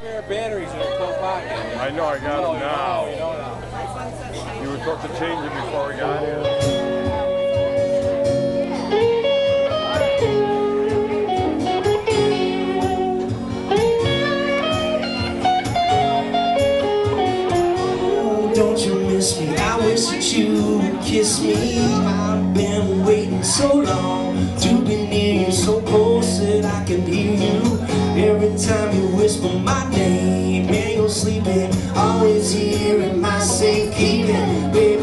spare batteries in your coat pocket. I know, I got No, them oh, you now. now. You were supposed to change it before we got here. Oh, don't you miss me? I wish that you would kiss me. I've been waiting so long to be near you, so close that I can hear you. Every time you whisper my name, and you're sleeping, always here in my safekeeping. Baby,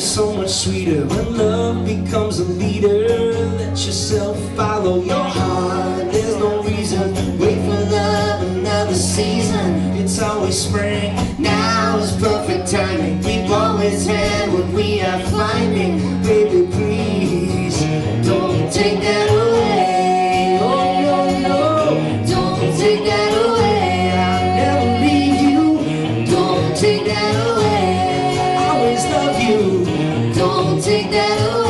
is so much sweeter when love becomes a leader. Let yourself follow your heart. There's no reason wait for love another season. It's always spring. Now is perfect timing. Keep always hand what we are climbing. Baby, please don't take that away. Oh no no, don't take that away. I'll never leave you. Don't take that away. Don't take that away.